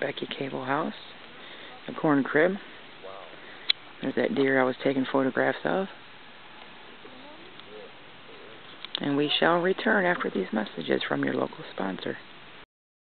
Becky Cable House, a corn crib. There's that deer I was taking photographs of. And we shall return after these messages from your local sponsor.